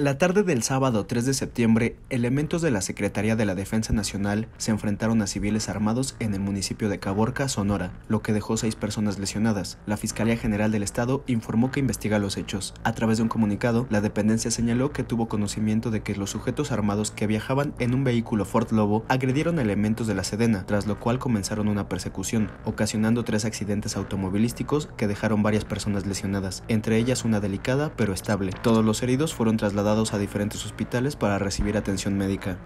La tarde del sábado 3 de septiembre, elementos de la Secretaría de la Defensa Nacional se enfrentaron a civiles armados en el municipio de Caborca, Sonora, lo que dejó seis personas lesionadas. La Fiscalía General del Estado informó que investiga los hechos. A través de un comunicado, la dependencia señaló que tuvo conocimiento de que los sujetos armados que viajaban en un vehículo Ford Lobo agredieron elementos de la Sedena, tras lo cual comenzaron una persecución, ocasionando tres accidentes automovilísticos que dejaron varias personas lesionadas, entre ellas una delicada pero estable. Todos los heridos fueron trasladados a diferentes hospitales para recibir atención médica.